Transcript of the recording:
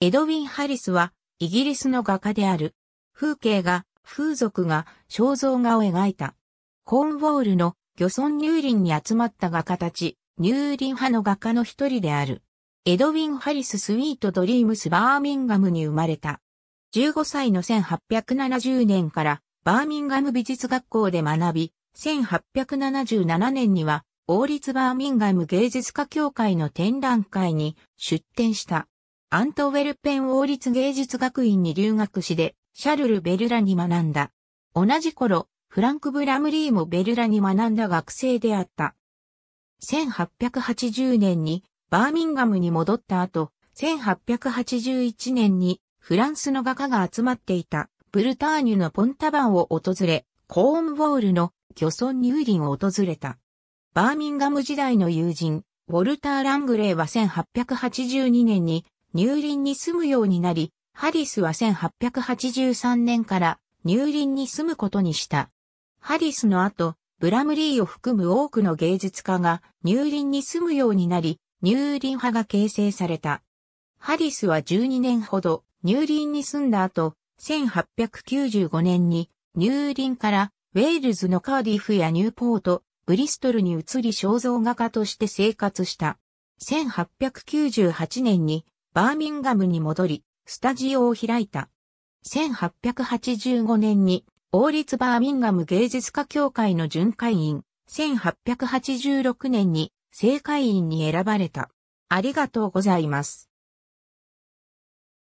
エドウィン・ハリスはイギリスの画家である。風景画、風俗画、肖像画を描いた。コーンウォールの漁村ニューリンに集まった画家たち、ニューリン派の画家の一人である。エドウィン・ハリス・スウィート・ドリームス・バーミンガムに生まれた。15歳の1870年からバーミンガム美術学校で学び、1877年には王立バーミンガム芸術家協会の展覧会に出展した。アントウェルペン王立芸術学院に留学しで、シャルル・ベルラに学んだ。同じ頃、フランク・ブラムリーもベルラに学んだ学生であった。1880年にバーミンガムに戻った後、1881年にフランスの画家が集まっていたブルターニュのポンタバンを訪れ、コーンウォールの漁村乳林を訪れた。バーミンガム時代の友人、ウォルター・ラングレーは1882年に乳林に住むようになり、ハリスは1883年から乳林に住むことにした。ハリスの後、ブラムリーを含む多くの芸術家が乳林に住むようになり、乳林派が形成された。ハリスは12年ほど乳林に住んだ後、1895年に乳林からウェールズのカーディフやニューポート、ブリストルに移り肖像画家として生活した。1898年にバーミンガムに戻り、スタジオを開いた。1885年に、王立バーミンガム芸術家協会の巡回員、1886年に正会員に選ばれた。ありがとうございます。